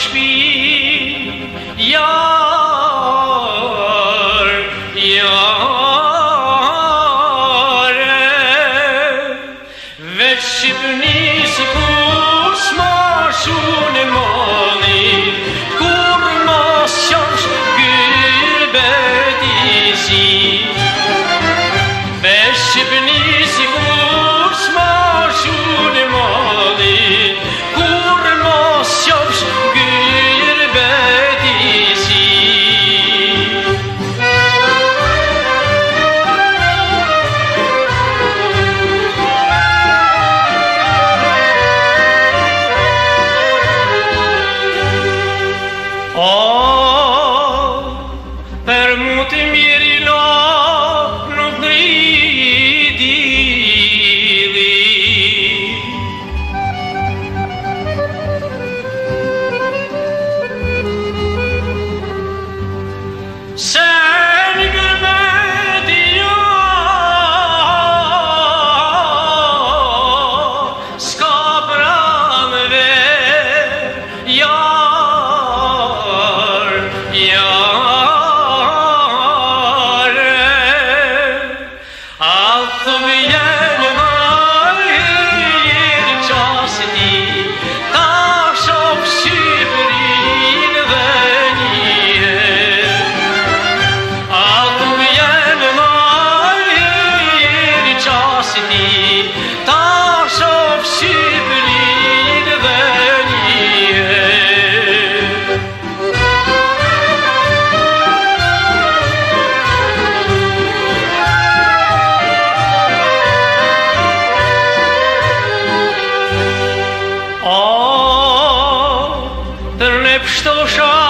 teşbih yar yar ve şimdi spurs marşun emani kurmaz şans gülbedizi ve şimdi Hep što šal